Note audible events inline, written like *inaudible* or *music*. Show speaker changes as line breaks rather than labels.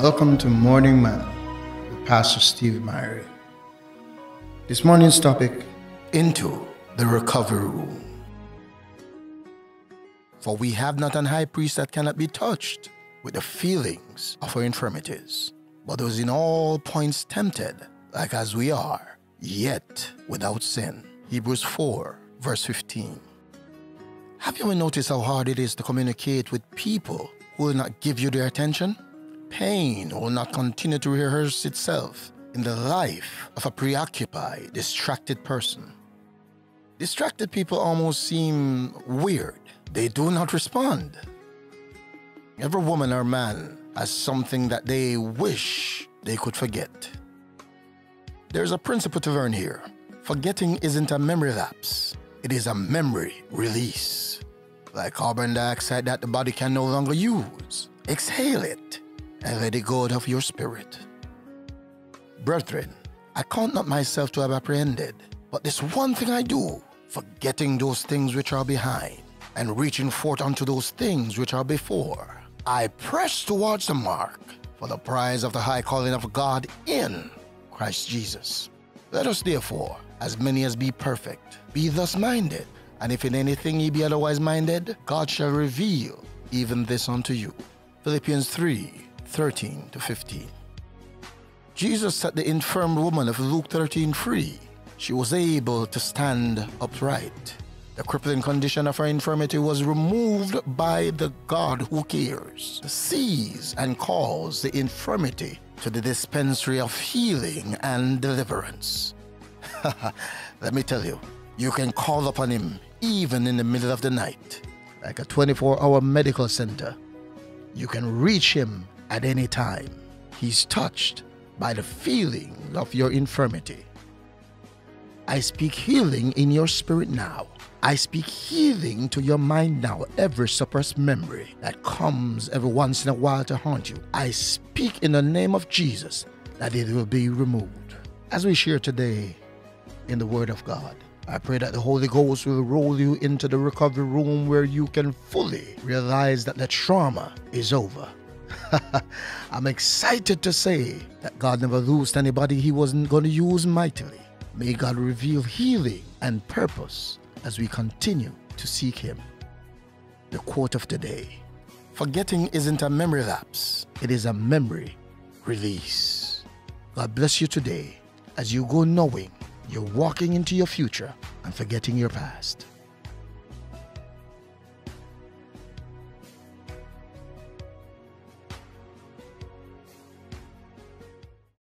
Welcome to Morning Manna with Pastor Steve Myrie. This morning's topic Into the Recovery Room. For we have not an high priest that cannot be touched with the feelings of our infirmities, but was in all points tempted, like as we are, yet without sin. Hebrews 4, verse 15. Have you ever noticed how hard it is to communicate with people who will not give you their attention? Pain will not continue to rehearse itself in the life of a preoccupied, distracted person. Distracted people almost seem weird. They do not respond. Every woman or man has something that they wish they could forget. There's a principle to learn here. Forgetting isn't a memory lapse, it is a memory release. Like carbon dioxide that the body can no longer use. Exhale it and let it go out of your spirit. Brethren, I count not myself to have apprehended, but this one thing I do, forgetting those things which are behind, and reaching forth unto those things which are before. I press towards the mark for the prize of the high calling of God in Christ Jesus. Let us therefore, as many as be perfect, be thus minded, and if in anything ye be otherwise minded, God shall reveal even this unto you. Philippians 3 13 to 15. Jesus set the infirm woman of Luke 13 free. She was able to stand upright. The crippling condition of her infirmity was removed by the God who cares, sees, and calls the infirmity to the dispensary of healing and deliverance. *laughs* Let me tell you, you can call upon Him even in the middle of the night, like a 24 hour medical center. You can reach Him at any time. He's touched by the feeling of your infirmity. I speak healing in your spirit now. I speak healing to your mind now, every suppressed memory that comes every once in a while to haunt you. I speak in the name of Jesus that it will be removed. As we share today in the Word of God, I pray that the Holy Ghost will roll you into the recovery room where you can fully realize that the trauma is over *laughs* I'm excited to say that God never loosed anybody he wasn't going to use mightily. May God reveal healing and purpose as we continue to seek Him. The quote of the day Forgetting isn't a memory lapse, it is a memory release. God bless you today as you go knowing you're walking into your future and forgetting your past.